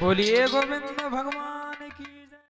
बोलिए गोविंद भगवान।